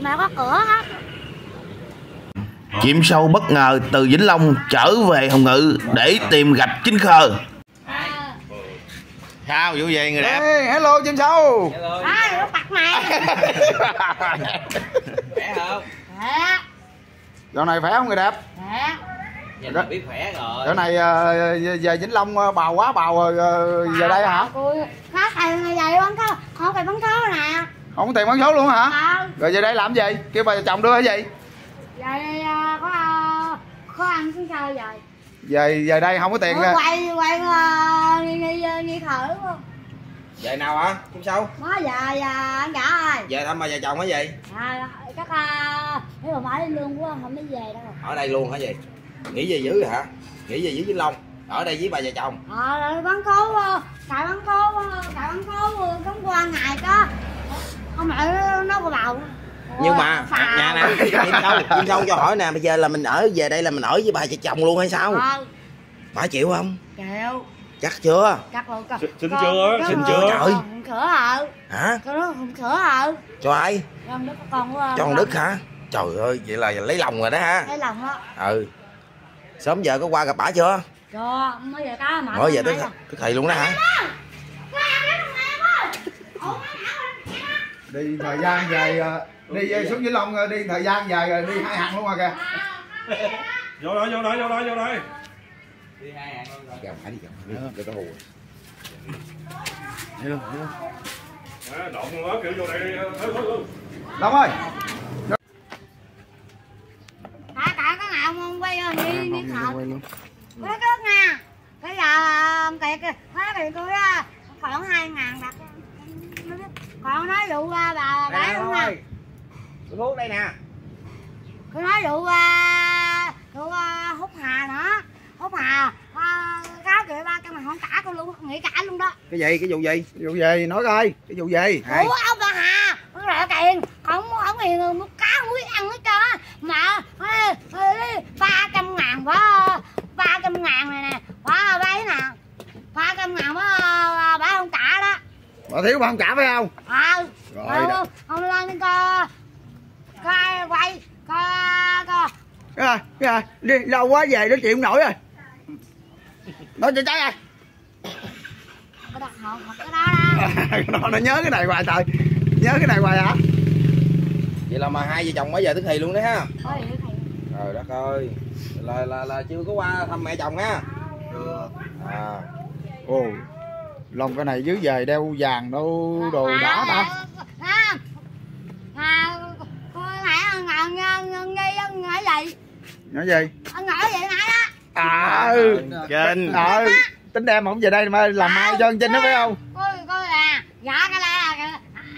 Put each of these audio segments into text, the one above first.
mà có cửa hết Chim sâu bất ngờ từ Vĩnh Long trở về Hồng Ngự để tìm gặp chính khờ. Sao vụ gì người đẹp? Ê, hello chim sâu à nó bật mày khỏe không Dạ, Dạo này khỏe không người đẹp? dạ. nhìn là biết khỏe rồi Dạo này ờ, về Vĩnh Long ờ, bào quá bào rồi ờ, về đây hả? Cô khác thầy này vậy bắn số không phải bắn nè Không tiền bán số luôn hả? ờ Rồi về đây làm gì? Kêu bà chồng đưa cái gì? vậy à, có à, có ăn xuống chơi rồi Về về đây không có tiền ra. quay quay uh, đi đi thử không? Về nào hả? Chim sâu mới giờ giờ anh trả rồi về thăm bà vợ chồng hả gì? À, chắc à, nếu mà phải đi lương quá không mới về đâu. Ở đây luôn hả gì? Nghỉ về dưới hả? Nghỉ về dưới vĩnh long. Ở đây với bà vợ chồng. Ờ rồi bắn cố cài bắn cố cài bắn cố cắm qua ngày có ông mẹ nó- nó có bầu nhưng mà nhà nè chim sâu chim sâu cho hỏi nè bây giờ là mình ở về đây là mình ở với bà vợ chồng luôn hay sao? Ờ. Bà chịu không? Chịu. Chắc chưa? Chắc luôn Xin- xin chưa? Xin chưa? Trời. không cửa hợ hả? Cái đó không cửa hợ cho ai? Cho ông đức con của cho con đức hả? Trời ơi vậy là lấy lòng rồi đó ha lấy lòng đó. Ừ. Sớm giờ có qua gặp bà chưa? Cho mới về cá mà. Nói về tới tới tới thầy luôn đó hả Đi thời gian về ờ, đi về xuống Vĩnh Long ờ, đi thời gian dài rồi đi hai hàng luôn mà kìa. vô đây vô đây vô đây vô đây. Phải đi gặp phải đi. Cho hù à, động quá kiểu vô đây đi thôi thôi thôi Long ơi. cả cả có ngạo không? Quay ờ, đi đi thợ cái trước nha. Bây giờ kìa kìa. Nói kìa tôi á, khoảng hai ngàn đặt còn nói vụ ờ, bà bán không nha thuốc đây nè. Tôi nói vụ uh, vụ hút hà nữa. Hút hà cáo kìa ba trăm mà không trả tôi luôn nghĩ cả luôn đó. Cái gì? Cái vụ gì? Vụ gì? Nói coi. Cái vụ gì? Ủa ông bà hà nó rẻ tiền. Không không hề một cá muối ăn hết trơn á. mà ba trăm ngàn quá ba trăm ngàn này nè. Quá ba thế nào? Ba trăm ngàn quá bà không trả đó Bà thiếu bà không trả phải không? ờ Rồi, rồi đó. ông lên đi coi coi quay coi coi Cái này, cái này, đi lâu quá về nó chịu không nổi rồi. Nói cho trái ơi. cái đó không nó, nó nhớ cái này hoài trời. Nhớ cái này hoài hả? vậy là mà hai vợ chồng mới về tức thì luôn đấy ha trời đất ơi là là là chưa có qua thăm mẹ chồng ha à Ồ. Long cái này dưới về đeo vàng đâu đồ đỏ ta. à, à, Nói gì? À, trên ờ, tính đem không về đây mà làm mai cho anh Trinh đó phải không? cô cô à dạ cái là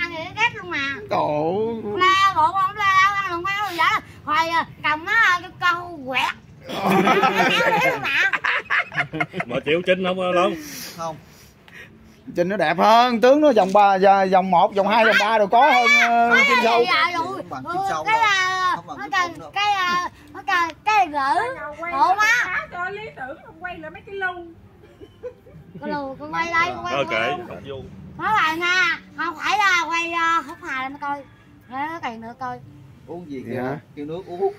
ăn nghĩ ghét luôn mà Cổ. la bộ không la ăn đồ giả hồi à, cầm nó cái câu quẹt mà chịu trinh không luôn Trinh nó đẹp hơn, tướng nó vòng ba vòng 1, vòng 2, vòng 3 rồi có hơn chim sâu. bằng chim sâu cái là nó cần cái à, nó cần cái gỡ. Bộ má. cho lý tưởng không quay lại mấy cái lưu con lù con quay đây con quay ok. con không vô. Nói lại nha. Không phải là quay hút hà lên coi. Đấy, cái nữa coi. Uống gì Dạ. kìa? Kêu nước uống.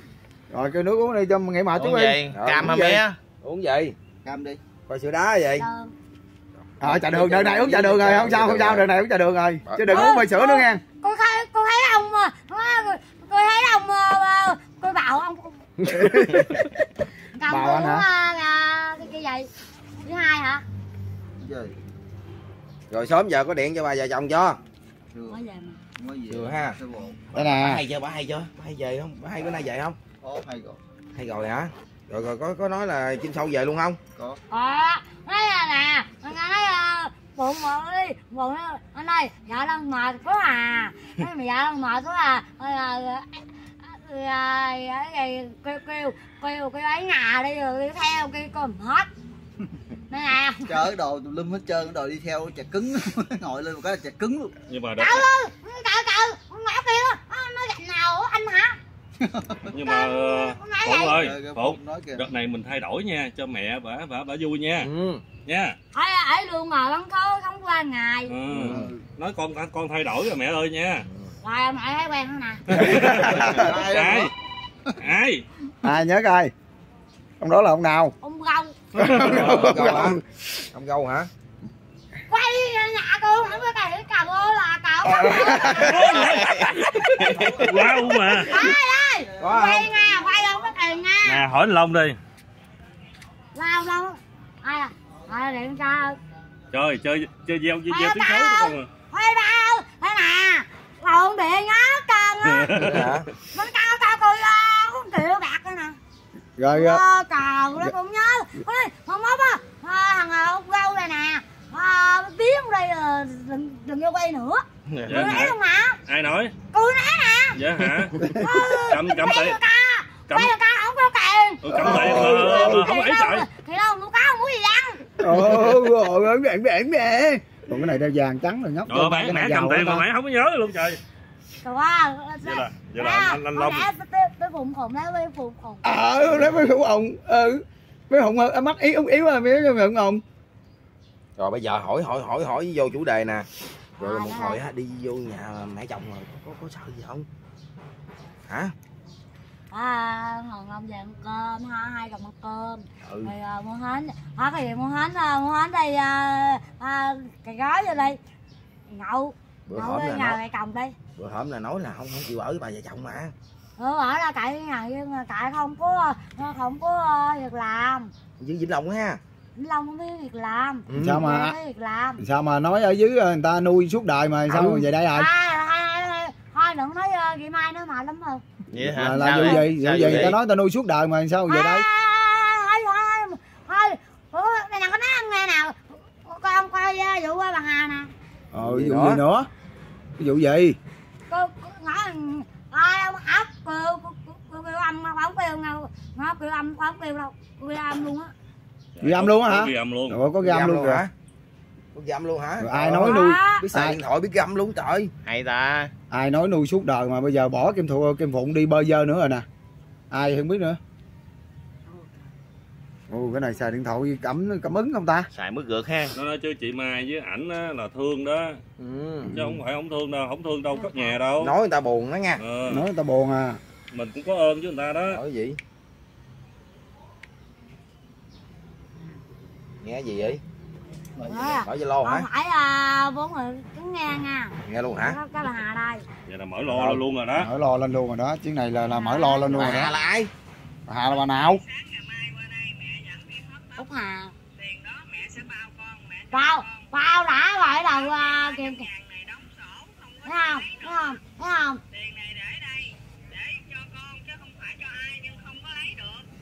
Rồi kêu nước uống đi cho nghỉ mệt chú uống đi. gì Ờ, cam hả mẹ? Uống gì cam đi. Coi sữa đá gì Ờ, Ờ trà đường, đợt này uống trà đường rồi, không sao không sao, đợt này uống trà đường rồi. Chứ đừng uống mì sữa nữa nghe. cô thấy cô thấy ông ờ, cô, thấy ông ờ, ờ, cô bảo ông. Cầm Bảo anh hả? cái gì thứ hai hả? Gì? Rồi sớm giờ có điện cho bà vợ chồng cho. Chưa. Mới về mà. Không có gì Chưa ha. Đây bà nè. hay chưa bà hay chưa? Bà hay về không? Bà hay bữa nay về không? Hay rồi. Hay rồi hả rồi rồi có có nói là chim sâu về luôn không? Có. Ờ nói là nè anh nói ờ, bụng ơi bụng nó- anh ơi dạ đang mệt quá à. Nói mà dạ đang mệt quá à. Ờ, ờ, cái gì kêu kêu kêu kêu ấy nhà đi rồi đi theo kêu con hết. Đây nè chở đồ tùm lum hết trơn đồ đi theo chặt cứng ngồi lên một cái chặt cứng luôn. Nhưng mà đợt, cậu ơi cậu cậu con ngõ kia nó nó gạch nào á, anh hả nhưng mà ờ, phụng ơi Rồi, cái phụng đợt này mình thay đổi nha cho mẹ bả bả bả vui nha. Ừ. Nha. Ở ở luôn mà bắn khô không qua ngày. Ừ. nói con con thay đổi rồi mẹ ơi nha. Rồi ông nội thấy quen không nè? Ai, ai? Ai? Ai? Nhớ coi. Ông đó là ông nào? Ông gâu. Ông gâu hả quay nhà cô không có cái cà bô là cậu wow mà. Quay quay nha quay không có tiền nha. Nè hỏi anh long đi. Lao đâu? Ai à? Ai điện cho. Trời chơi chơi gieo gieo gieo tiếng đó không à. Quay bao. Thế nè lộn điện nhá cần á. Mình cao cao cười không triệu bạc nữa nè. Rồi Ơ, trời nó cũng nhớ. Không mốt á. À, thằng à, ông gâu này nè à, tiếng đây là đừng, đừng vô quay nữa. Dạ. Tôi nói hả? Luôn mà ai nói? Tôi nói nè dạ hả? Ừ, cầm cầm tay. cầm quay người ta không có tiền. Ừ, cầm tay mà, mà không ấy trời thì đâu tôi có không muốn gì ăn. Ồ ồ biển biển biển còn cái này đeo vàng trắng rồi nhóc. Ờ mẹ cái mẹ cầm tay mà mẹ không có nhớ luôn trời. Trời ơi vậy là vậy là anh anh long. tôi phụng khủng đấy tôi phụng khủng ờ đấy mấy hùng ồng ừ. Mấy hùng ờ, mắt yếu yếu yếu à mấy hùng ồng rồi bây giờ hỏi hỏi hỏi hỏi vô chủ đề nè. Rồi một hồi á đi vô nhà mẹ chồng rồi có, có, sợ gì không? Hả? À hòn ông về ăn cơm ha hai đồng ăn cơm. Ừ. Rồi à, mua hến hết thì mua hến à, mua hến đây à, à, cày gói vô đi nhậu bữa nhậu là nhà mẹ chồng đi bữa hổm là nói là không không chịu ở với bà vợ chồng mà. Ừ ở là tại nhà tại không có không có việc làm. Với vĩnh long ha Long không biết việc làm ừ. sao mà không biết việc làm sao mà nói ở dưới ờ, người ta nuôi suốt đời mà sao Ừ. về đây rồi à, hai, hai, thôi đừng nói uh, chị mai nó mệt lắm rồi vậy là, là vụ gì vụ gì ta nói ta nuôi suốt đời mà sao về đây thôi thôi thôi thôi này nè có nói ăn nghe nào coi ông coi ờ, vụ ờ, bà Hà nè ờ vụ nữa? gì nữa vụ gì cô nói ai ông ốc kêu cô- cô- cô kêu âm không kêu nó kêu âm không kêu đâu kêu âm luôn á ghi âm luôn á hả? Ghi âm luôn. Ủa, có ghi âm luôn rồi hả? Có găm luôn hả? Rồi ai nói nuôi? biết xài Ai? điện thoại biết găm luôn trời. Hay ta. Ai nói nuôi suốt đời mà bây giờ bỏ kim thụ kim phụng đi bơ dơ nữa rồi nè. Ai không biết nữa. Ồ cái này xài điện thoại cảm cảm ứng không ta? Xài mức gượt ha. Nó nói chứ chị mai với ảnh á, là thương đó. Ừ. chứ không phải không thương đâu không thương đâu cất nhà đâu. Nói người ta buồn đó nha. Ờ, nói người ta buồn à. Mình cũng có ơn với người ta đó. Nói gì nghe gì vậy? Nói à, zalo hả? không phải là bốn người cứng nghe nha nghe luôn hả? Cái- bà Hà đây. Vậy là mở lo luôn rồi đó. Mở lo lên luôn rồi đó. Chuyến này là là mở lo lên luôn bà rồi Hà đó là ai? Bà Hà là bà nào? Út Hà. Bao bao đã gọi đầu uh, kìa kìa. Thấy không? Thấy không? Thấy không?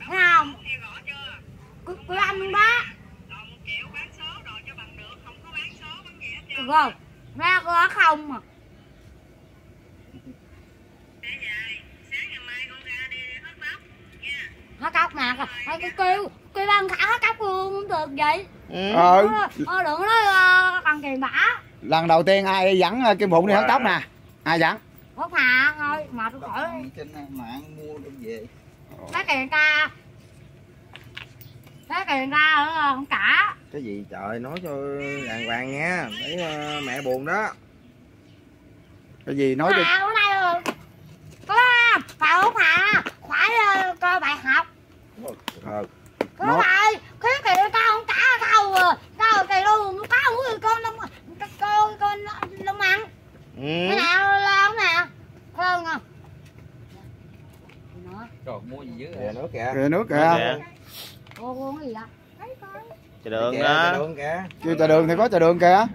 Thấy không? Cứ cứ âm luôn đó được không? Ra có không mà? Hết cốc nè cái cái kêu kêu ăn thả hết cốc luôn không được vậy. Ờ ờ đừng nói ờ, bằng tiền bả lần đầu tiên ai dẫn ờ, kim phụng đi hớt tóc nè. Ai dẫn? Út Hà thôi mà tôi khỏi trên mạng mua đem về. Lấy tiền ra lấy tiền ra nữa không cả. Cái gì? Trời nói cho đàng hoàng nha. Để ờ, mẹ buồn đó. Cái gì? Nói Hà bữa nay có phải Út Hà phải ờ, coi bài học. Ờ. Có Nó- phải cái tao không cả tao à tao tiền luôn. Nó có mũi con lông con con lông ăn ừ. cái nào là không nè? Không nữa rồi mua gì dưới kìa nước kìa. Kìa nước Kìa. Cô uống cái gì vậy? Trời đường đó. đường kìa. Kêu trà đường thì có trà đường kìa.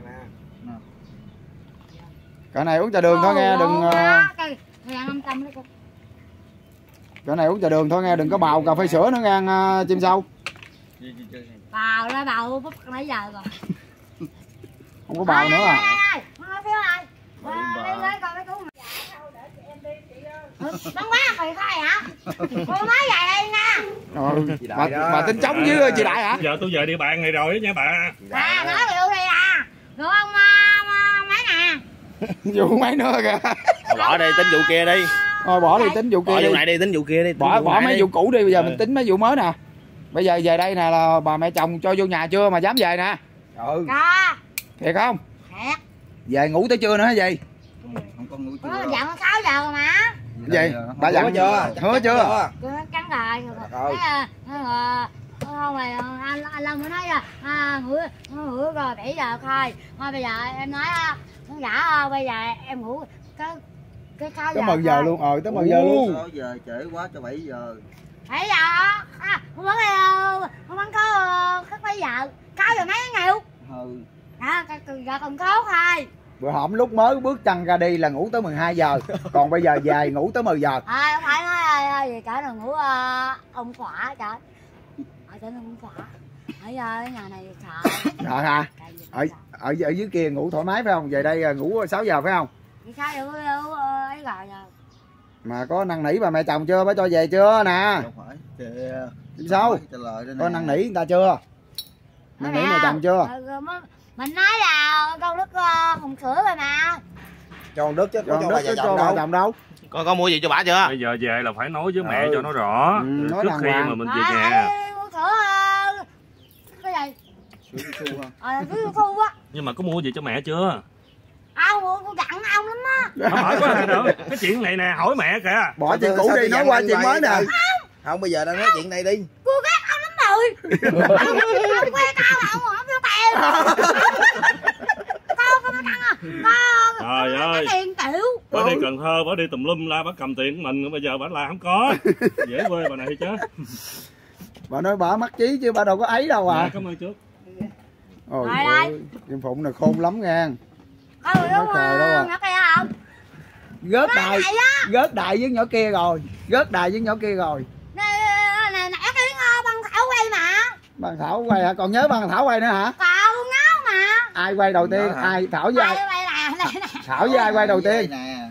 Cái này uống trà đường thôi nghe đừng ờ, cái này uống trà đường thôi nghe đừng có bào cà phê sữa nữa nghe ờ, chim sâu. Bào ra bào bút nãy giờ rồi. Không có bào nữa à Ê, ê, ê, phiếu ơi Ờ, đi lấy coi cái túi mà. Ừ, Bắn quá mày khai hả? Cô nói vậy đây nha. ừ. Đại bà, bà tính chống với chị đại hả giờ tôi về địa bàn này rồi đó nha bà À, nói rượu đi à. Rượu ông à, à, mấy nè. vụ mấy nữa kìa Thôi bỏ đi tính vụ kia đi thôi bỏ đi tính vụ bỏ kia vụ đi này đi tính vụ kia đi bỏ vụ bỏ này mấy vụ cũ đi bây giờ Ừ. mình tính mấy vụ mới nè bây giờ về đây nè là bà mẹ chồng cho vô nhà chưa mà dám về nè ừ thiệt không Thiệt. về ngủ tới trưa nữa hả gì không con ngủ chưa nó dặn 6 giờ rồi mà gì? Bà dặn Hứa chưa? Hứa chắn chưa? cắn rồi. Rồi. À, à, không rồi anh anh Long mới nói à, ngủ ngủ rồi 7 giờ thôi. Thôi bây giờ em nói á, dạ à, bây giờ em ngủ cái cái 6 giờ tới 10 giờ luôn? Ờ tới 10 giờ luôn? 6 giờ trễ quá cho 7 giờ. 7 giờ? À, không bắn không bắn có có 7 giờ? 6 giờ mấy nhiều ừ. À, cái- cái- giờ còn có thôi bữa hổm lúc mới bước chân ra đi là ngủ tới 12 giờ. Còn bây giờ về ngủ tới 10 giờ. À, không phải nói à, gì cả là ngủ à, ông khỏa trời. Ở trên ông khỏa. Ở giờ nhà này sợ. Ờ hả? Ở sợ. ở ở dưới kia ngủ thoải mái phải không? Về đây à, ngủ 6 giờ phải không? Sao được đâu ấy rồi giờ. Mà có năn nỉ bà mẹ chồng chưa? Bà cho về chưa nè? Không phải kìa sao? có năn nỉ người ta chưa? Năn nỉ mẹ chồng chưa? Rồi- rồi mới- mình nói là con đức uh, hùng sữa rồi mà. Cho con đức chứ có cho bà già cho bà đâu. chồng đâu. Con có mua gì cho bà chưa? Bây giờ về là phải nói với mẹ Ừ. cho nó rõ. Ừ, nói trước khi hoàng. mà mình về nhà. sữa ờ, cái gì? Ờ cứ khu á. Nhưng mà có mua gì cho mẹ chưa? Ông cô dặn ông lắm á. Không hỏi cái chuyện này nè hỏi mẹ kìa. Bỏ chuyện cũ đi nói qua chuyện mới nè. Không. Bây giờ đang nói chuyện này đi. Cô ghét ông lắm rồi. Ông, ông quê tao mà ông không à. Trời ơi. tiền tiểu bà đi cần thơ bà đi tùm lum la bà cầm tiền của mình bây giờ bà la không có. Dễ quê bà này chứ. Bà nói bà mắc trí chứ bà đâu có ấy đâu dạ, à cảm ơn trước ôi đây. Kim Phụng này khôn lắm nha có người đúng đâu à. không? Nó kia không gớt á. gớt đài với nhỏ kia rồi gớt đài với nhỏ kia rồi. Này này nãy cái ngô bằng thảo quay mà. Bằng thảo quay hả? Còn nhớ bằng thảo quay nữa hả ai quay đầu tiên? ai thảo với ai? Thảo với ai quay đầu tiên? Nè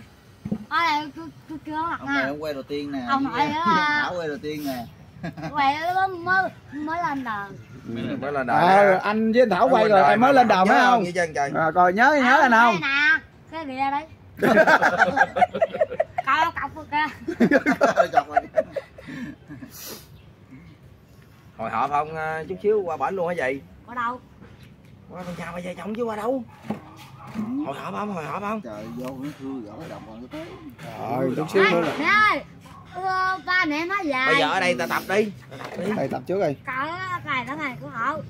ông này nè ông quay đầu tiên nè. Ông nội á. Thảo quay đầu tiên nè. Quay nó mới mới lên đờn mới là ờ anh với anh thảo quay rồi em mới lên đờn phải không? à, coi nhớ nhớ anh không? cái gì đây đấy? Cậu cọc kìa hồi họp không à, chút xíu qua bển luôn hả vậy? Ở đâu qua con chào bà già chồng chứ qua đâu? Hồi họp không? Hồi họp không? Trời vô nó thư gõ đọc rồi nó tới rồi chút xíu nữa là mẹ ơi ờ, ba mẹ nói về. Bây giờ ở đây ta tập đi. Ta tập đi. Đây tập trước đi. Cậu này đó này của hậu.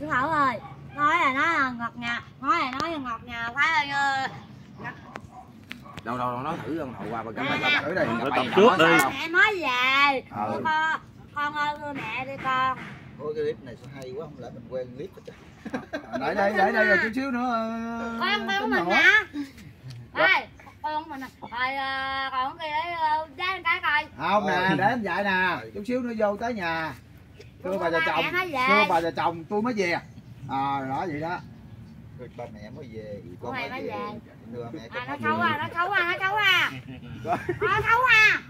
Của hậu ơi. Nói là nói là ngọt ngào nói là nói là ngọt ngào phải là đâu đâu đâu nói thử ông hậu qua bà cầm bà tập thử đây tập già trước đi. mẹ nói về. Ờ. con con ơi mẹ đi con. Ôi cái clip này sao hay quá không lẽ mình quen clip hết để đây để đây rồi chút xíu nữa ờ, con con mình hỏi. hả? Đây con của mình nè. rồi ờ, còn cái kia đấy ờ, giá cái coi. Không nè để em dạy nè. Chút xíu nữa vô tới nhà. Thưa bà già chồng thưa bà già chồng tôi mới về. À đó vậy đó. Rồi ba mẹ mới về mẹ mới về. đưa mẹ à, nó con xấu à nó xấu à nó xấu à. Nó xấu à.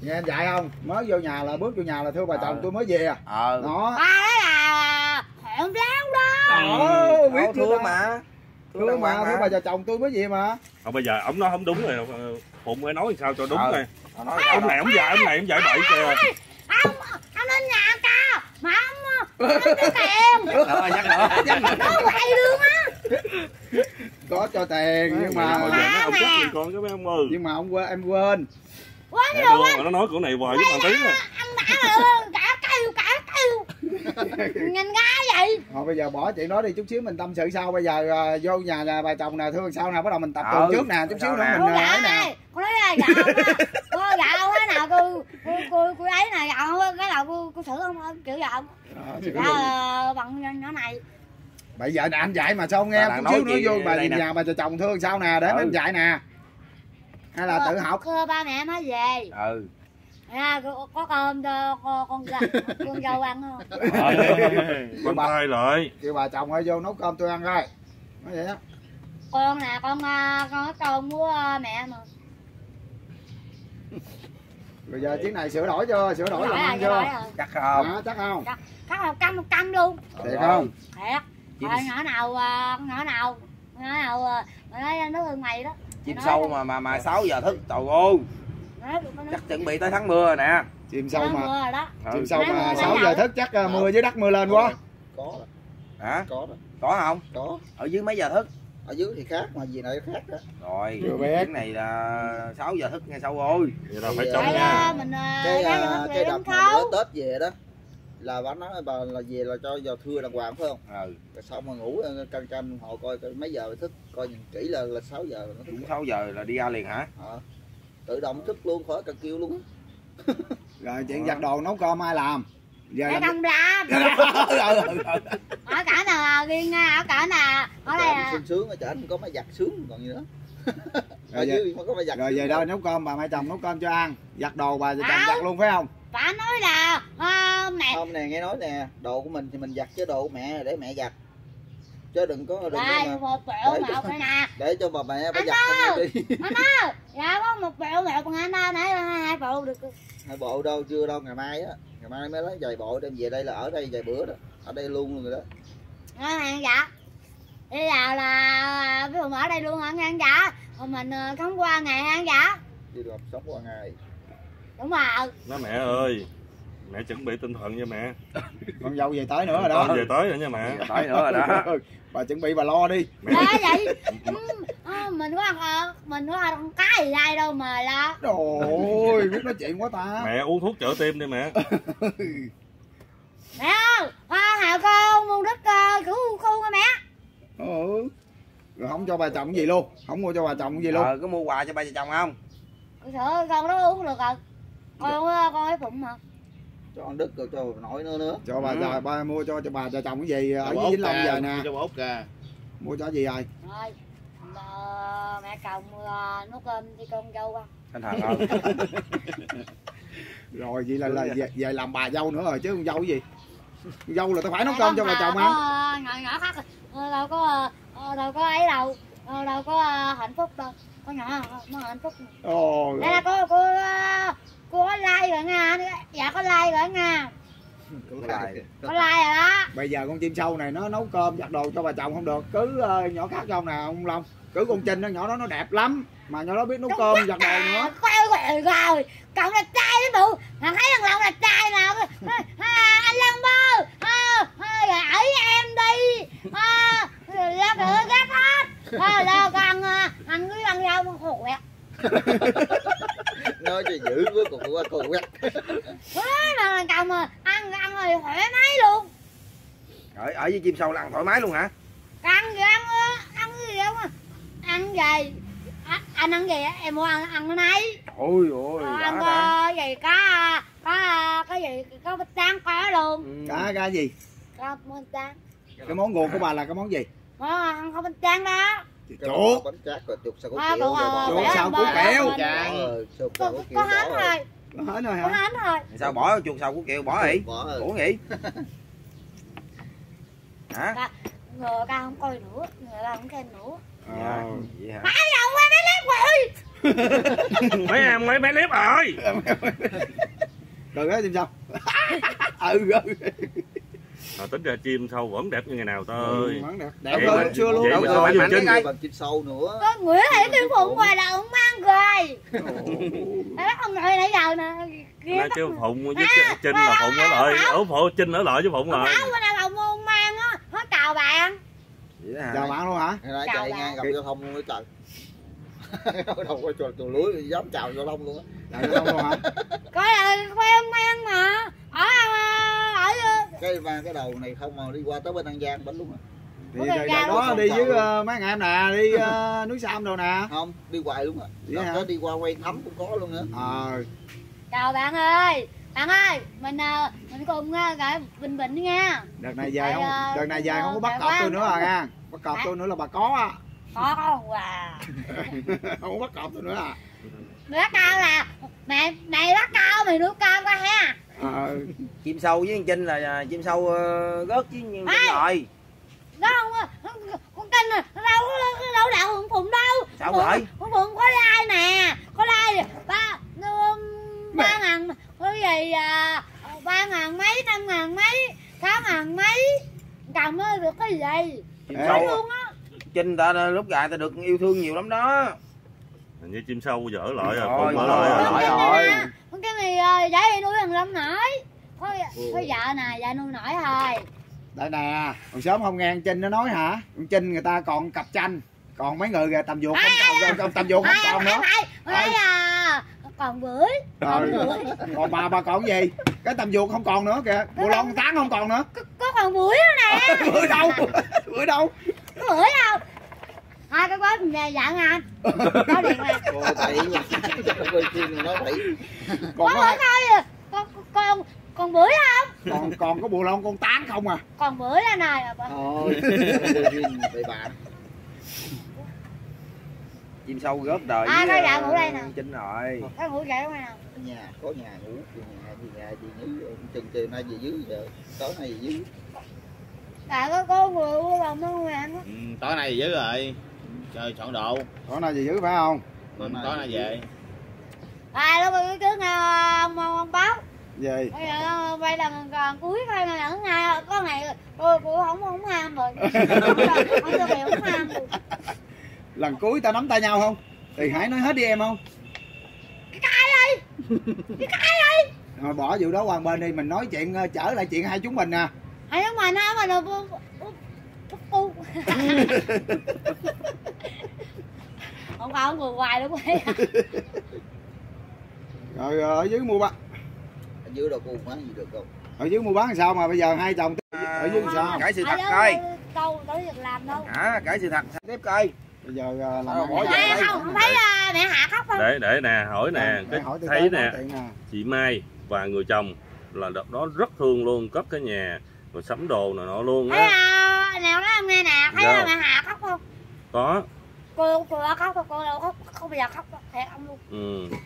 Nghe em dạy không? Mới vô nhà là bước vô nhà là thưa bà chồng tôi mới về à. Ờ. Đó. Ba đó là hẹn ráo đó. Ồ, biết chưa thương ta? mà thưa đàng mà thưa bà già chồng tôi mới về mà? Không bây giờ ông nói không đúng rồi ờ, phụng phải nói sao cho đúng Ờ. này Họ nói ông này ông dạy ông này ông dạy bậy kìa. Ông ông lên nhà ca mà ông ờ, tiền Ờ, nhắc nữa nhắc nữa. Nó quậy luôn á. Có cho tiền nhưng mà bây giờ nó ông chắc gì con cái mấy ông ơi nhưng mà ông quên em quên. Quá Để nhiều luôn nó nói cổ này hoài với bằng tiếng nè ông đã rồi cả kêu cả kêu. Nhìn gái vậy? Thôi bây giờ bỏ chuyện đó đi chút xíu mình tâm sự sau. Bây giờ à, vô nhà, nhà bà chồng nè thương sao nè bắt đầu mình tập Ừ, tuần trước nè chút xíu nữa nè. mình à, dạ ấy nè. này cô nói là dạ không á cô dạ thế nào cô cô cô cô ấy nè á, cái nào cô cô thử không Ờ, cái gì? ờ, bằng nhỏ này. Bây giờ nè anh dạy mà sao không nghe chút xíu nói nữa vô bà nè. nhà bà chồng thương sao nè để Ừ. em dạy nè. Hay là tự học. ba mẹ mới về. Ừ à, có, có cơm cho con con con, con dâu ăn không? Con tay lại. kêu bà chồng ơi vô nấu cơm tôi ăn coi. Nói vậy á con nè con à, con có cơm của à, mẹ mà. Rồi giờ chuyến này sửa đổi chưa? Sửa đổi làm ăn rồi, chưa? rồi, rồi. chắc không. Hả, chắc không? Trăm một trăm luôn. Thiệt không? Thiệt. Rồi nhỏ nào à, con nhỏ nào nhỏ nào à, nói nó thương mày đó. Chim sâu mà mà mà 6 giờ thức trời ơi chắc chuẩn bị tới tháng mưa rồi nè. Chim sâu mà. mưa rồi đó. Ừ. chim sâu mà. mưa 6 đây giờ thức chắc à, mưa dưới đất mưa lên quá. Có đó, hả? Có đó có không? Có. Ở dưới mấy giờ thức? Ở dưới thì khác mà gì này khác đó. Rồi Chưa biết. cái này là 6 giờ thức ngay sau rồi vậy là phải trông nha. mình à, cái à, cái đợt mà bữa tết về đó là bà nói bà là về là cho vào thưa đàng hoàng phải không? Ừ. Rồi xong rồi ngủ ờ, canh canh họ coi mấy giờ thức coi nhìn kỹ là là 6 giờ đúng 6 giờ là đi ra liền hả? Ờ. tự động thức luôn khỏi cần kêu luôn á. rồi chuyện giặt đồ nấu cơm ai làm? Giờ Để làm không làm Ừ, ừ, ừ, ừ. ở cả nào riêng ở cả nào ở đây Chả à, sướng sướng ở chả có máy giặt sướng còn gì nữa. Rồi mà có máy giặt rồi về đâu. đâu. nấu cơm bà mẹ chồng nấu cơm cho ăn. Giặt đồ bà chồng Không. giặt luôn phải không? Bà nói là à, mẹ. Không nè nghe nói nè đồ của mình thì mình giặt chứ đồ của mẹ để mẹ giặt chứ đừng có đừng có đây mà một triệu Để một nè. để cho bà mẹ bà Anh giặt không đi. anh ơi dạ có một triệu một còn anh ơi nãy là hai hai triệu được. Hai bộ đâu chưa đâu ngày mai á. Ngày mai mới lấy vài bộ đem về đây là ở đây vài bữa đó ở đây luôn luôn rồi đó. Nó hàng dạ. Đi vào là ví dụ ở đây luôn hả ăn dạ? Còn mình ờ, không qua ngày ăn dạ? Đi được sống qua ngày. Đúng rồi. Nói mẹ ơi mẹ chuẩn bị tinh thần nha mẹ. Con dâu về tới nữa rồi đó. Con về tới rồi nha mẹ. Tới nữa rồi đó. Bà chuẩn bị bà lo đi. Mẹ Đó vậy ừ, ờ, Mình có ăn ờ, Mình có ăn cái gì đây đâu mà lo. Trời biết nói chuyện quá ta. Mẹ uống thuốc trợ tim đi mẹ. Mẹ ơi à, Hào con mua đất cứu khu coi mẹ. Ừ rồi không cho bà chồng gì luôn. Không mua cho bà chồng gì luôn. Ờ có mua quà cho ba vợ chồng không? Sợ con nó uống được rồi Con ờ, con ấy phụng mà cho ăn đứt rồi cho nổi nữa nữa. Cho bà Ừ. già ba mua cho cho bà cho chồng cái gì? Ở dưới bà Vĩnh Long giờ nè. cho bà út ca mua cho gì rồi? Rồi ờ, Mẹ chồng ờ, nấu cơm cho con dâu con thanh thần không rồi vậy là, là về, về làm bà dâu nữa rồi chứ con dâu cái gì? Con dâu là tao phải nấu cơm cho bà chồng ăn ăn nhỏ nhỏ khác ờ, đâu có ờ, đâu có ấy đâu. Ờ, đâu có hạnh phúc đâu. Có nhỏ nó hạnh phúc ồ đây là ờ, cô có like rồi nha. Dạ có like rồi nha. Lại có like rồi đó. Bây giờ con chim sâu này nó nấu cơm giặt đồ cho bà chồng không được. Cứ ờ, nhỏ khác ông nào ông long. Cứ con trinh nó nhỏ đó nó đẹp lắm. Mà nhỏ đó biết nấu cơm giặt đồ nữa. quay rồi rồi. Cậu là trai đấy bụ mà thấy thằng long là trai nào à, à, anh long bơ. À, à, em đi. À, ra cửa gác hết. À, là còn à, anh cứ ăn rau con khổ quẹt nói cho dữ với cục qua cục quẹt Quá mà cậu mà ăn ăn rồi thoải mái luôn. Ở ở với chim sâu là ăn thoải mái luôn hả? Ăn gì ăn ờ, ăn gì không à? ăn gì à, anh ăn gì á? Em mua ăn ăn cái này ôi ôi Ờ, đã ăn có gì có có cái gì có bịch tráng có luôn. Ừ. cá cá gì? Có bịch tráng. Cái món nguồn của bà là cái món gì? Có ăn có bịch tráng đó chuột bánh tráng rồi chuột sao À, kẹo ờ, bỏ chuột sao bơ, kẹo. có sao có kẹo có bỏ rồi có hết rồi có hả? rồi sao bỏ chuột sầu của kiều bỏ đi bỏ nghỉ hả? Người ta không coi nữa người ta không khen nữa. Ờ. vậy hả? Phải lòng qua mấy lép rồi mấy em mấy bé liếp rồi. Rồi đó chim sâu ừ ừ à, tính ra chim sâu vẫn đẹp như ngày nào tơi món đẹp. Vậy đẹp mà- hơn chưa luôn? vậy đâu mà rồi bằng chim sâu nữa. Có nguyễn thị kim phụng ngoài là ông mang rồi. Đấy, ông nội nãy giờ nè kia bắt chứ phụng với À, trinh là phụng ở lại. ở phụ trinh ở lại với phụng rồi. Ông ông mang á. Nó chào bạn. Vậy chào bạn luôn hả? Chạy ngang gặp giao thông luôn đó trời. Đâu có chuột chuột lưới dám chào giao thông luôn á. Chào bạn luôn hả? Coi là quen quen mà. Ở ở cái mà cái đầu này không mà đi qua tới bên an giang bánh luôn thì ra đó đi với ờ, mấy anh em nè đi ờ, núi sam đồ nè. Không đi hoài luôn? Đợt đó đi qua quay thắm cũng có luôn nữa ờ. Chào bạn ơi. Bạn ơi mình ờ, mình cùng gửi bình bình đi nha. Đợt này về không? đợt này về không có bắt cọp tôi nữa à không? nha. Bắt cọp tôi nữa là bà có á. Có có quà không có bắt cọp tôi nữa à. Mày bắt cao là mẹ mày bắt cao mày nuôi cao coi ha ờ chim sâu với con chinh là à, chim sâu gớt với con chinh Ai? rồi đó không con- con kinh à, nó đâu đâu đạo hùng phụng đâu. Sao Phụng- vậy? hùng phụng có like nè. Có like ba ba ngàn cái gì à, ba ngàn mấy năm ngàn mấy sáu ngàn mấy. Cầm được cái gì? Chim sâu luôn á. Chinh ta lúc gà ta được yêu thương nhiều lắm đó Hình như chim sâu dở lại rồi Rồi, phụng ở rồi, lại rồi. rồi con rồi. cái nè con cái này đi nuôi thằng lâm nổi có có vợ nè vợ nuôi nổi thôi đây nè còn sớm không nghe con trinh nó nói hả? Con trinh người ta còn cặp tranh còn mấy người kìa tầm ruột không còn còn tầm ruột không còn nữa. ai, à, còn bưởi rồi còn bà bà còn gì? Cái tầm ruột không còn nữa kìa bù lon tán không còn nữa. Có, còn bưởi nữa nè. Bữa đâu? Bữa đâu? Có bưởi không hai cái bớt nhà dặn anh có điện nè cô bậy nha. Quay phim nói bậy còn có có thôi con con còn bưởi không? Còn còn có bù lon con tán không à? Còn bưởi anh này thôi quay phim bậy bạ chim sâu góp đời À, với, dạ ờ, ngủ đây nè. chính rồi. Cái ngủ dậy không nào ở nhà có nhà ngủ thì nhà thì nhà thì dưới chừng chiều nay về dưới giờ tối nay về dưới. Tại có có người của lòng nó ngoài anh ừ, tối nay dữ rồi trời chọn độ có nào gì dữ phải không ừ, tối nay về à lúc rồi trước nghe ông, ông, ông báo gì bây giờ bây lần còn cuối thôi mà ở ngay có ngày tôi cũng không không ham rồi không cho mày không ham được lần cuối tao nắm tay nhau không thì hãy nói hết đi em không cái đây cái đây rồi bỏ vụ đó qua bên đi mình nói chuyện ờ, trở lại chuyện hai chúng mình nè hay lắm mà nó mà không phải ông người hoài đúng không rồi ờ, ở dưới mua bán ở dưới đâu cô bán gì được đâu. Ở dưới mua bán sao mà bây giờ hai chồng ở dưới sao? cãi sự thật coi. đâu, đâu tới việc làm đâu. Hả cãi sự thật. Tiếp coi. Bây giờ ờ, làm bỏ đây. không không thấy à, mẹ hạ khóc không? Để để nè hỏi nè Để cái hỏi thấy nè chị Mai và người chồng là đợt đó rất thương luôn cất cái nhà rồi sắm đồ này nọ luôn á. À, nào nói em nghe nè. Thấy Dạ. là mẹ hạ khóc không? Có. Cô cô đã khóc rồi cô đâu khóc? Không bao giờ khóc thiệt ông luôn. Ừ.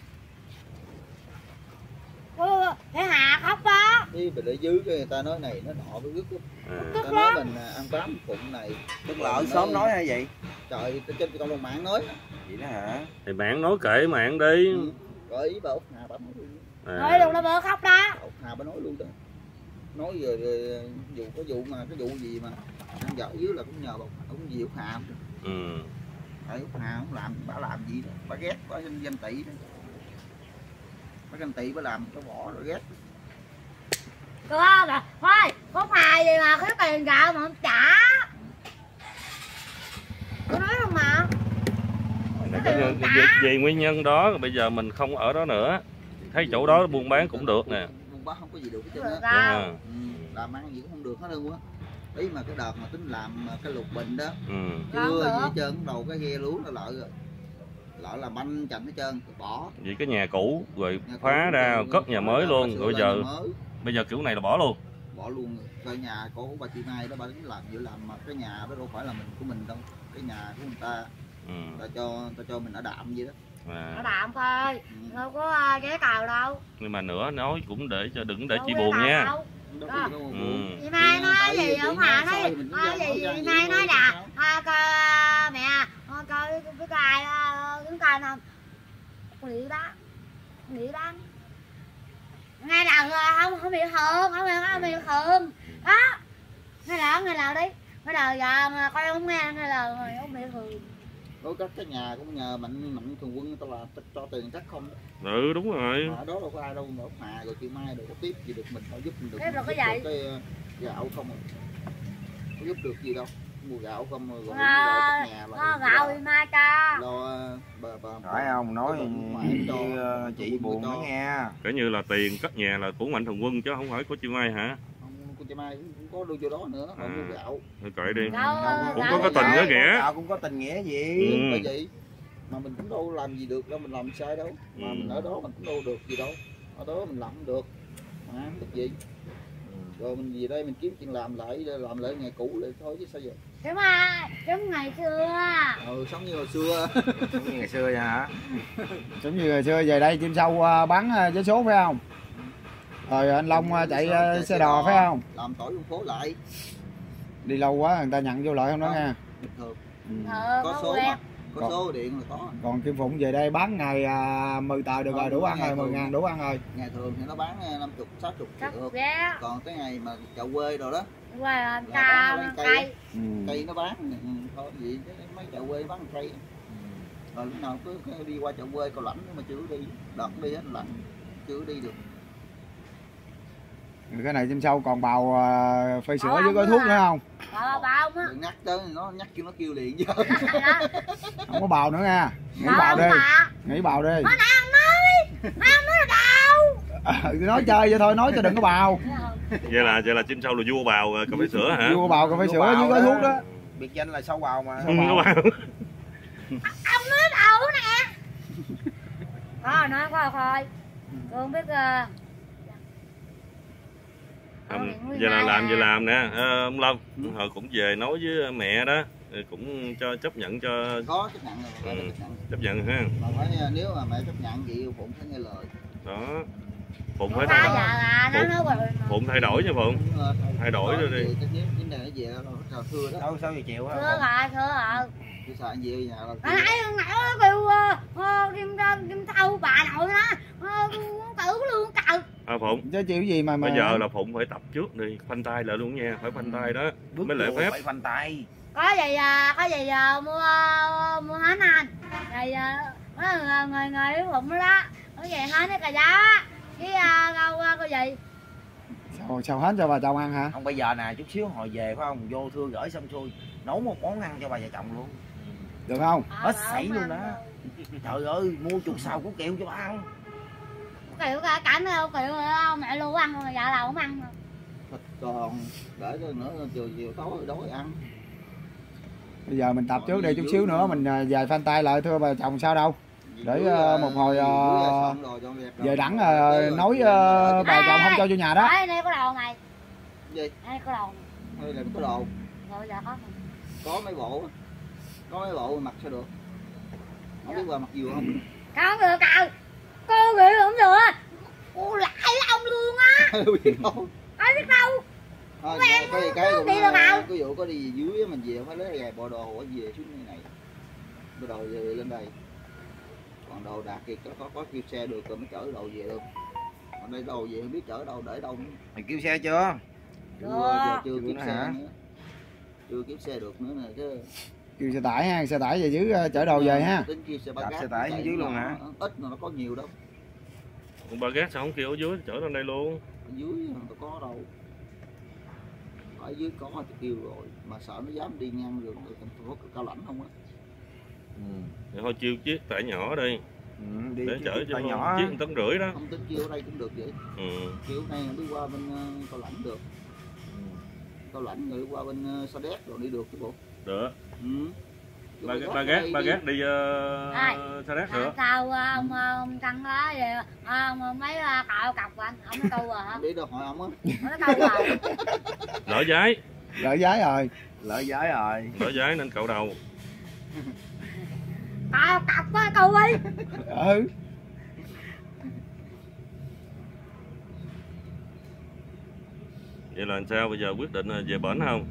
cô mẹ hạ khóc đó. Đi mình ở dưới cái người ta nói này nó nọ với rứt lắm. À. Ta nói mình à, ăn bám phụng này. Tức là ở xóm nói hay vậy? Trời trên cộng đồng mạng nói. Vậy đó hả? Thì bạn nói kể bạn đi. Ừ. rồi ý bà út hà bà nói luôn. Nói à. luôn nó bữa khóc đó. Út hà bà nói luôn đó nói rồi, rồi vụ có vụ mà cái vụ gì mà ăn vợ dưới là cũng nhờ bà cũng gì út hà không ừ. tại út hà không làm bà làm gì đó bà ghét bà danh, danh tỷ đó. Bà danh tỷ bà làm cho bỏ rồi ghét. Cô mà thôi có hoài gì mà cái tiền gạo mà không trả? Cô nói không mà vì nguyên nhân đó bây giờ mình không ở đó nữa. Thấy chỗ đó buôn bán cũng được nè buôn bán không có gì được hết trơn á. À. đâu ừ, làm ăn gì cũng không được hết luôn á. Ý mà cái đợt mà tính làm cái lục bình đó ừ. Không chưa gì hết trơn đầu cái ghe lúa nó lợi rồi. Lợi làm banh chành hết trơn bỏ. Vì cái nhà cũ rồi Nhà phá cũ ra cất nhà mới luôn rồi giờ bây giờ kiểu này là bỏ luôn. Bỏ luôn coi nhà của bà chị Mai đó bà tính làm dự làm mà cái nhà đó đâu phải là mình của mình đâu cái nhà của người ta. Ừ. ta cho ta cho mình ở đạm vậy đó nó à. đạm thôi ừ. đâu có uh, giấy tàu đâu nhưng mà nữa nói cũng để cho đừng để Đâu chị buồn nha đâu. Đó. gì Ừ. buồn. chị mai nói gì chị mà nói nói giờ gì nói mai là à, coi mẹ à, coi cái cài đứng cài không nghỉ bán nghỉ bán ngay nào không không bị hờn không bị không bị hờn đó ngay nào ngay nào đi ngay nào giờ mà coi không nghe ngay nào không bị hờn đối các cái nhà cũng nhờ mạnh mạnh thường quân người ta là cho tiền cắt không đó. ừ đúng rồi mà đó đâu có ai đâu mà hà rồi chị mai đâu có tiếp gì được mình đâu giúp mình được cái giúp gì? được cái uh, gạo không à. có giúp được gì đâu mua gạo không rồi gọi À, cất nhà có lo gạo thì mai cho lo uh, bà bà phải không nói cho, ờ, chị buồn đó nghe kể như là tiền cất nhà là của mạnh thường quân chứ không phải của chị mai hả không chị mai cũng, có đôi vô đó nữa họ À. mua gạo. thôi kệ đi. Đâu, cũng gạo có cái tình nghĩa Gạo cũng có tình nghĩa gì? Ừ. vậy mà mình cũng đâu làm gì được đâu mình làm sai đâu. Mà Ừ. mình ở đó mình cũng đâu được gì đâu. Ở đó mình làm không được. Mà được gì? Rồi mình về đây mình kiếm chuyện làm lại làm lại ngày cũ lại thôi chứ sao giờ? Chứ mà giống ngày xưa. Ừ sống như hồi xưa. Giống như ngày xưa vậy hả? Giống như ngày xưa về đây chim sâu bán ờ, vé số phải không rồi anh long ờ, chạy ờ, xe đò phải không? làm tỏi luôn phố lại. Đi lâu quá người ta nhận vô lại không đó nghe. bình thường. Ừ. ờ có số mà có Còn- số điện là có còn kim phụng về đây bán ngày à, 10 tờ được rồi Không, đủ ăn rồi 10 thường. ngàn đủ ăn rồi. Ngày thường thì nó bán ờ, năm chục sáu chục chắc được. ghé còn cái ngày mà chậu quê rồi đó ca bán cây. cây. Ừ. cây nó bán ừ, thôi gì chứ mấy chậu quê bán cây. Rồi lúc nào cứ đi qua chậu quê còn lạnh mà chưa đi. Đợt đi hết lạnh chưa đi được cái này chim sâu còn bào à, phơi sữa với gói thuốc à. nữa không Bà bà ông á. đừng nhắc tới nó nhắc kêu nó kêu liền chứ không có bào nữa nha nghỉ Bà bào đi bà. nghỉ bào đi Nó đang nói. Nó đang nói là đâu. Ừ, nói chơi vậy thôi nói cho đừng có bào vậy là vậy là chim sâu là vua bào ờ, cà phê sữa hả vua bào cà phê sữa bào với gói thuốc đó biệt danh là sâu bào mà ừ, có bào Ông nói đâu nè. Thôi nói coi coi. Tôi không biết ờ, Không, vậy là làm vậy làm nè Ờ, ông Lâm hồi cũng về nói với mẹ đó ờ, cũng cho chấp nhận cho có chấp nhận rồi Ừ. chấp nhận ha mà phải nếu mà mẹ chấp nhận chị phụng phải nghe lời đó phụng phải thay, giờ rồi. mà. phụng thay đổi nha phụng ờ, Thay đổi rồi đi. về vấn đề nó về nó sao thưa đó đâu sao giờ chịu Thưa á rồi, thưa rồi. chứ sao anh về nhà là Hồi nãy hồi nãy nó kêu ờ, ờ, kim kim kim thâu bà nội nó ờ, tử luôn trời. À, phụng. Chứ chịu gì mà mà bây giờ là phụng phải tập trước đi. Phanh tay lại luôn nha. Phải phanh tay đó. Bước mới lễ vô phép. phải phanh tay. Có gì à, có gì à, mua mua hết anh. Rồi à, có người người người cái bụng đó. Có gì hết cái cà giá. Cái à, rau à, cái gì? sao, sao hết cho bà chồng ăn hả? Không bây giờ nè chút xíu hồi về phải không? Vô thưa gửi xong xuôi. Nấu một món ăn cho bà vợ chồng luôn. Được không? Ờ, Hết sảy luôn đó. trời ơi mua chuột xào của kiều cho bà ăn Kiểu cả cảnh đâu kiểu mẹ lu ăn rồi dạ là không ăn. đâu. thịt còn để cho nữa chiều chiều tối đói ăn bây giờ mình tập trước đi chút xíu nữa mình à, về phanh tay lại thưa bà chồng sao đâu Để, ờ, ờ, một hồi, ờ, rồi rồi. về đẳng Rồi, à, rồi, nói rồi, à, rồi. bà chồng không cho vô nhà đó Đây đây có đồ này. Gì? Đây có đồ. Hay là có đồ Rồi dạ có. có mấy bộ có mấy bộ mặc sao được không biết qua mặc vừa không Không được cậu. Cô nghĩ không được. Cô lại ông luôn á. Ai biết đâu. Thôi, Quen có gì cái không đi được nào. ví dụ có đi về dưới mình về phải lấy gài bộ đồ ở về xuống như này bộ đồ về lên đây còn đồ đạc thì có có, có kêu xe được rồi mới chở đồ về được còn đây đồ về không biết chở đâu để đâu nữa. mày kêu xe chưa chưa, Chưa. chưa, nữa xe hả? nữa chưa kiếm xe được nữa nè chứ kêu xe tải ha xe tải về dưới à, chở đồ về ha tính kêu xe ba gác xe tải dưới luôn hả? ít mà nó có nhiều đâu ba gác sao không kêu ở dưới chở lên đây luôn. Ở dưới nó có đâu. Ở dưới có thì kêu rồi mà sợ nó dám đi ngang đường thành phố cao lãnh không á. Thì thôi chiêu chiếc tải nhỏ đi. Ừ, đi để chở chiếc cho nhỏ. chiếc tấn rưỡi đó. Không tính kêu ở đây cũng được vậy. Ừ. kêu này đi qua bên ờ, cao lãnh được. Cao lãnh rồi đi qua bên ờ, sa đéc rồi đi được chứ bộ. Được. Ừ. Ba, mà ba gác ba đi- gác uh, Sao, được sao ờ, ông ờ, ông thằng đó vậy ông mấy ờ, cạo cọc của anh ông câu rồi hả? Đi đâu hỏi ông á. Câu rồi. Lỡ giái lợi giá rồi. Lỡ giới rồi. Lỡ giái nên cậu đầu. Cạo cọc á câu đi. Ừ. Vậy là sao? Bây giờ quyết định về bển không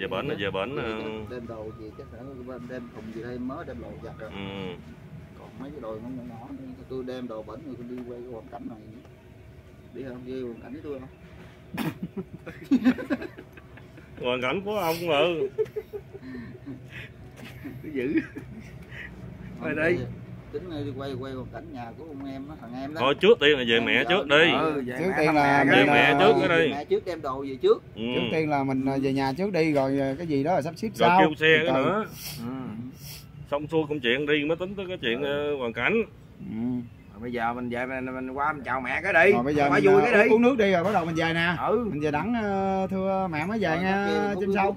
về bển là về bển ờ, đem đồ gì chắc phải đem thùng gì đây mới đem đồ giặt rồi. Ừ. còn mấy cái đồ nó nhỏ nhỏ tôi đem đồ bẩn rồi tôi đi quay cái hoàn cảnh này đi không? Đi hoàn cảnh với tôi không? Hoàn cảnh của ông ừ cứ giữ. Không, đây. Tính đi quay quay hoàn cảnh nhà của ông em đó thằng em đó. Thôi trước tiên là về mẹ trước đi. ừ, về Trước mẹ tiên là về mẹ ờ, trước cái đi. mẹ trước đem đồ về trước. Ừ. trước tiên là mình à, về nhà trước đi rồi cái gì đó là sắp xếp rồi sau. kêu xe cái từ. nữa. Ừ. xong xuôi công chuyện đi mới tính tới cái chuyện ờ, hoàn cảnh. Ừ. Rồi bây giờ mình về mình, mình qua mình chào mẹ cái đi. Rồi bây giờ mình vui cái đi. uống, uống nước đi rồi bắt đầu mình về nè. Ừ. Mình về đẳng à, thưa mẹ mới về Rồi, nha bút sau.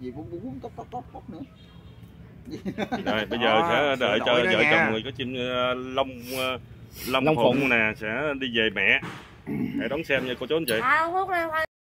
gì bún tóc tóc tóc tóc nữa rồi bây giờ Đó, sẽ đợi cho vợ nha. chồng người có chim ờ, long ờ, long, Long phụng phụng. nè sẽ đi về mẹ hãy đón xem nha cô chú anh chị lên